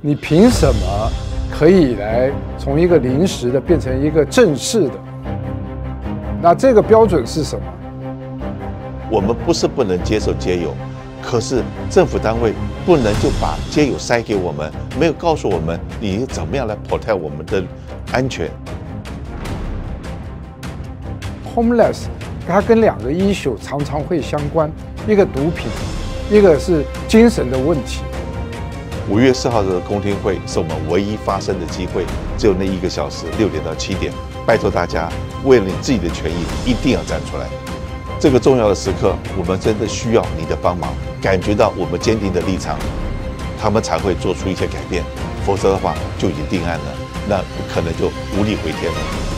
你凭什么可以来从一个临时的变成一个正式的？那这个标准是什么？我们不是不能接受街友，可是政府单位不能就把街友塞给我们，没有告诉我们你怎么样来 protect 我们的安全。homeless，它跟两个 issue 常常会相关，一个毒品，一个是精神的问题。五月四号的公听会是我们唯一发声的机会，只有那一个小时，六点到七点，拜托大家为了你自己的权益，一定要站出来。这个重要的时刻，我们真的需要你的帮忙，感觉到我们坚定的立场，他们才会做出一些改变，否则的话就已经定案了，那可能就无力回天了。